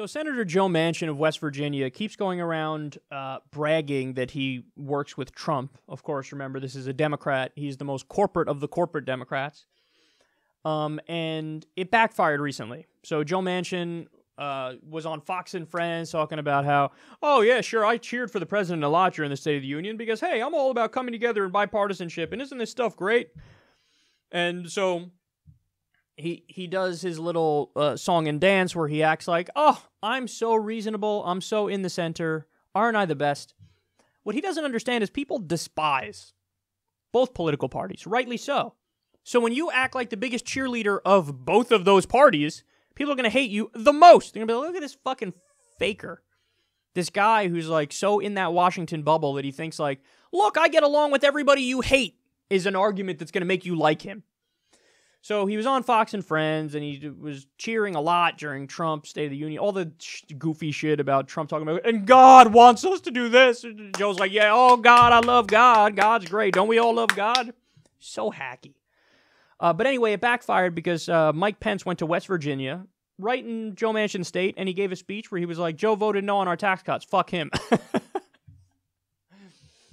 So Senator Joe Manchin of West Virginia keeps going around uh, bragging that he works with Trump. Of course, remember this is a Democrat. He's the most corporate of the corporate Democrats. Um, and it backfired recently. So Joe Manchin uh, was on Fox and Friends talking about how, oh yeah, sure, I cheered for the president a lot during the State of the Union because hey, I'm all about coming together and bipartisanship, and isn't this stuff great? And so he he does his little uh, song and dance where he acts like, "Oh, I'm so reasonable. I'm so in the center. Aren't I the best?" What he doesn't understand is people despise both political parties, rightly so. So when you act like the biggest cheerleader of both of those parties, people are going to hate you the most. They're going to be like, "Look at this fucking faker." This guy who's like so in that Washington bubble that he thinks like, "Look, I get along with everybody you hate." is an argument that's going to make you like him. So he was on Fox and Friends, and he was cheering a lot during Trump's State of the Union, all the sh- goofy shit about Trump talking about, and God wants us to do this. And Joe's like, yeah, oh God, I love God. God's great. Don't we all love God? So hacky. Uh, but anyway, it backfired because uh, Mike Pence went to West Virginia, right in Joe Manchin State, and he gave a speech where he was like, Joe voted no on our tax cuts. Fuck him.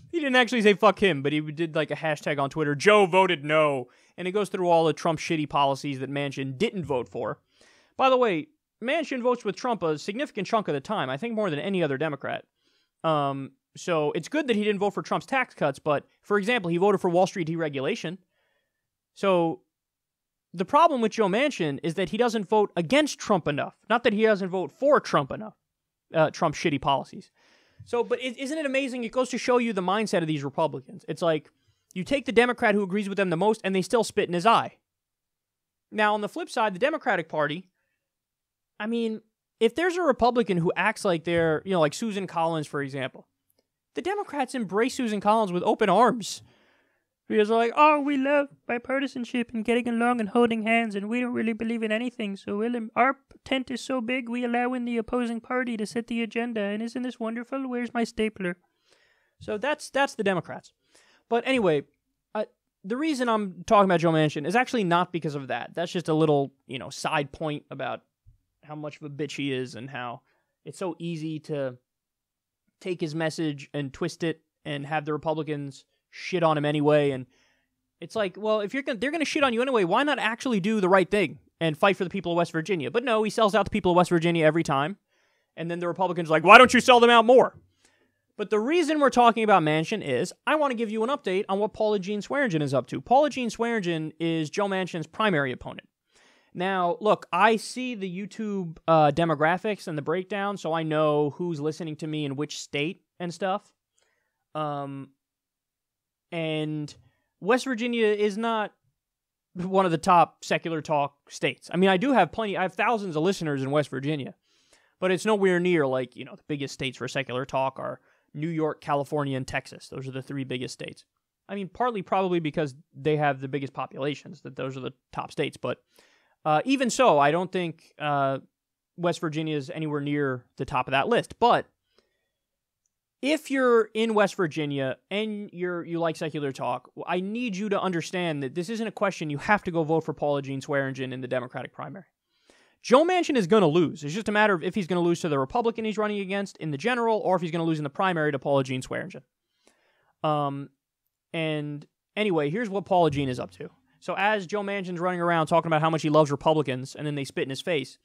he didn't actually say fuck him, but he did like a hashtag on Twitter, Joe voted no and it goes through all the Trump shitty policies that Manchin didn't vote for. By the way, Manchin votes with Trump a significant chunk of the time, I think more than any other Democrat. Um, so it's good that he didn't vote for Trump's tax cuts, but for example, he voted for Wall Street deregulation. So the problem with Joe Manchin is that he doesn't vote against Trump enough. Not that he doesn't vote for Trump enough, uh, Trump's shitty policies. So, but isn't it amazing? It goes to show you the mindset of these Republicans. It's like you take the Democrat who agrees with them the most, and they still spit in his eye. Now, on the flip side, the Democratic Party, I mean, if there's a Republican who acts like they're, you know, like Susan Collins, for example, the Democrats embrace Susan Collins with open arms. Because they're like, oh, we love bipartisanship and getting along and holding hands, and we don't really believe in anything. So we'll, our tent is so big, we allow in the opposing party to set the agenda. And isn't this wonderful? Where's my stapler? So that's that's the Democrats. But anyway, the reason I'm talking about Joe Manchin is actually not because of that. That's just a little, you know, side point about how much of a bitch he is and how it's so easy to take his message and twist it and have the Republicans shit on him anyway. And it's like, well, if you're gonna, they're going to shit on you anyway, why not actually do the right thing and fight for the people of West Virginia? But no, he sells out the people of West Virginia every time. And then the Republicans are like, why don't you sell them out more? But the reason we're talking about Manchin is I want to give you an update on what Paula Jean Swearengin is up to. Paula Jean Swearengin is Joe Manchin's primary opponent. Now, look, I see the YouTube uh, demographics and the breakdown, so I know who's listening to me in which state and stuff. Um, and West Virginia is not one of the top secular talk states. I mean, I do have plenty, I have thousands of listeners in West Virginia, but it's nowhere near like, you know, the biggest states for secular talk are New York, California, and Texas. Those are the three biggest states. I mean, partly probably because they have the biggest populations, that those are the top states. But uh, even so, I don't think uh, West Virginia is anywhere near the top of that list. But if you're in West Virginia and you're you like secular talk, I need you to understand that this isn't a question you have to go vote for Paula Jean Swearengin in the Democratic primary. Joe Manchin is going to lose. It's just a matter of if he's going to lose to the Republican he's running against in the general or if he's going to lose in the primary to Paula Jean Swearengin. Um, and anyway, here's what Paula Jean is up to. So as Joe Manchin's running around talking about how much he loves Republicans and then they spit in his face,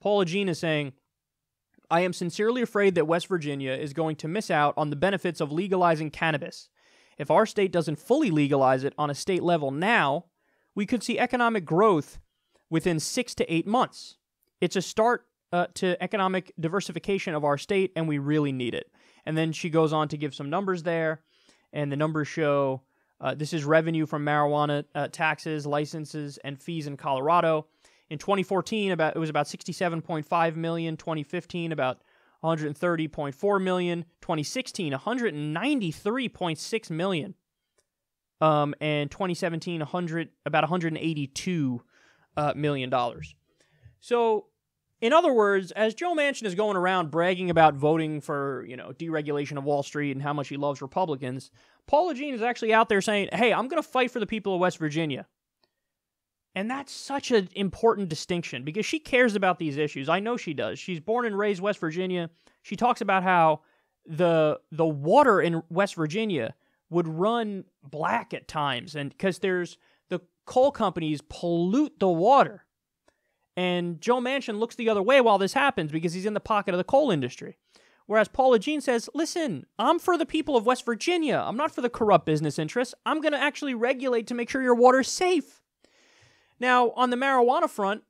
Paula Jean is saying, I am sincerely afraid that West Virginia is going to miss out on the benefits of legalizing cannabis. If our state doesn't fully legalize it on a state level now, we could see economic growth within six to eight months. It's a start uh, to economic diversification of our state, and we really need it. And then she goes on to give some numbers there, and the numbers show uh, this is revenue from marijuana uh, taxes, licenses, and fees in Colorado. In 2014, about it was about 67.5 million. 2015, about 130.4 million. 2016, 193.6 million. Um, and 2017, 100 about 182 uh, million dollars. So in other words, as Joe Manchin is going around bragging about voting for, you know, deregulation of Wall Street and how much he loves Republicans, Paula Jean is actually out there saying, "Hey, I'm going to fight for the people of West Virginia." And that's such an important distinction because she cares about these issues. I know she does. She's born and raised West Virginia. She talks about how the the water in West Virginia would run black at times and because there's the coal companies pollute the water. And Joe Manchin looks the other way while this happens because he's in the pocket of the coal industry. Whereas Paula Jean says, listen, I'm for the people of West Virginia. I'm not for the corrupt business interests. I'm going to actually regulate to make sure your water's safe. Now, on the marijuana front,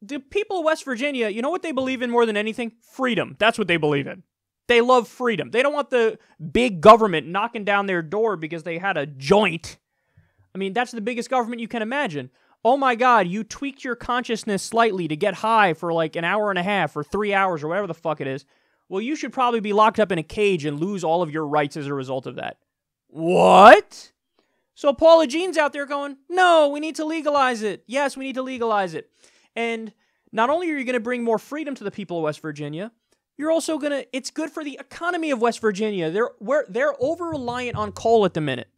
the people of West Virginia, you know what they believe in more than anything? Freedom. That's what they believe in. They love freedom. They don't want the big government knocking down their door because they had a joint. I mean, that's the biggest government you can imagine. Oh my God, you tweaked your consciousness slightly to get high for like an hour and a half or three hours or whatever the fuck it is well, you should probably be locked up in a cage and lose all of your rights as a result of that. What? So Paula Jean's out there going, no, we need to legalize it. Yes, we need to legalize it. And not only are you going to bring more freedom to the people of West Virginia, you're also going to, it's good for the economy of West Virginia. They're, they're over reliant on coal at the minute.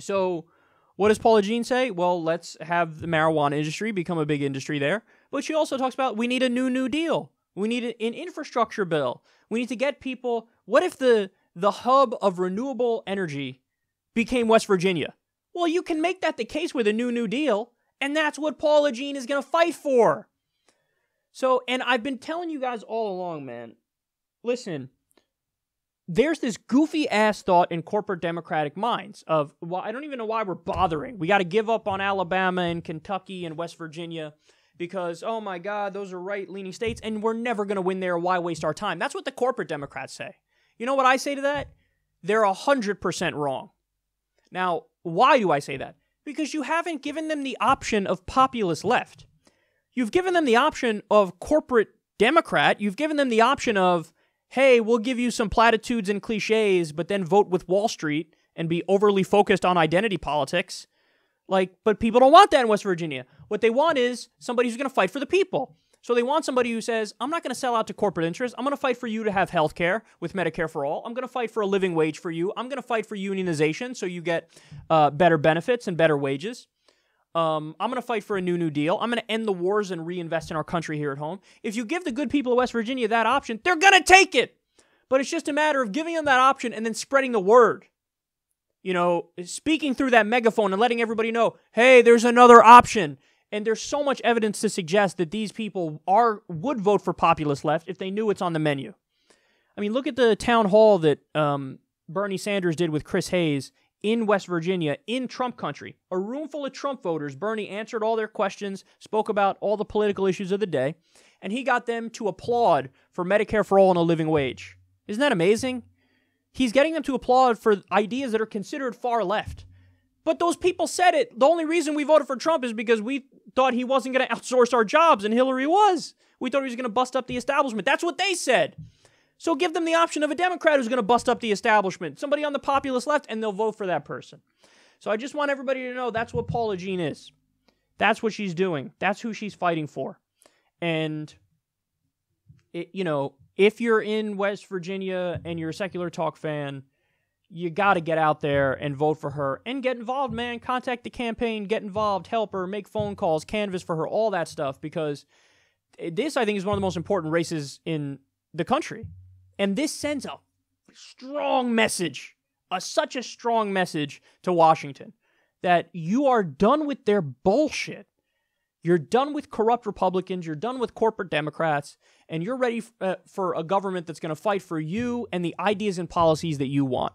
So what does Paula Jean say? Well, let's have the marijuana industry become a big industry there. But she also talks about we need a new New Deal. We need an infrastructure bill. We need to get people. What if the the hub of renewable energy became West Virginia? Well, you can make that the case with a new New Deal, and that's what Paula Jean is going to fight for. So, and I've been telling you guys all along, man. Listen, there's this goofy ass thought in corporate Democratic minds of, well, I don't even know why we're bothering. We got to give up on Alabama and Kentucky and West Virginia because, oh my God, those are right leaning states and we're never going to win there. Why waste our time? That's what the corporate Democrats say. You know what I say to that? They're 100% wrong. Now, why do I say that? Because you haven't given them the option of populist left. You've given them the option of corporate Democrat. You've given them the option of, hey, we'll give you some platitudes and cliches, but then vote with Wall Street and be overly focused on identity politics. Like, but people don't want that in West Virginia. What they want is somebody who's going to fight for the people. So they want somebody who says, I'm not going to sell out to corporate interests. I'm going to fight for you to have health care with Medicare for all. I'm going to fight for a living wage for you. I'm going to fight for unionization so you get uh, better benefits and better wages. Um, I'm going to fight for a new New Deal. I'm going to end the wars and reinvest in our country here at home. If you give the good people of West Virginia that option, they're going to take it. But it's just a matter of giving them that option and then spreading the word you know, speaking through that megaphone and letting everybody know, hey, there's another option. And there's so much evidence to suggest that these people are would vote for populist left if they knew it's on the menu. I mean, look at the town hall that um, Bernie Sanders did with Chris Hayes in West Virginia, in Trump country. A room full of Trump voters. Bernie answered all their questions, spoke about all the political issues of the day, and he got them to applaud for Medicare for all and a living wage. Isn't that amazing? He's getting them to applaud for ideas that are considered far left. But those people said it. The only reason we voted for Trump is because we thought he wasn't going to outsource our jobs, and Hillary was. We thought he was going to bust up the establishment. That's what they said. So give them the option of a Democrat who's going to bust up the establishment, somebody on the populist left, and they'll vote for that person. So I just want everybody to know that's what Paula Jean is. That's what she's doing. That's who she's fighting for. And, it, you know, if you're in West Virginia and you're a secular talk fan, you got to get out there and vote for her and get involved, man. Contact the campaign, get involved, help her, make phone calls, canvas for her, all that stuff because this, I think, is one of the most important races in the country. And this sends a strong message, a, such a strong message to Washington that you are done with their bullshit. You're done with corrupt Republicans, you're done with corporate Democrats, and you're ready f- uh, for a government that's going to fight for you and the ideas and policies that you want.